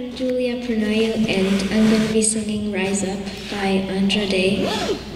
I'm Julia Prunayil and I'm going to be singing Rise Up by Andra Day.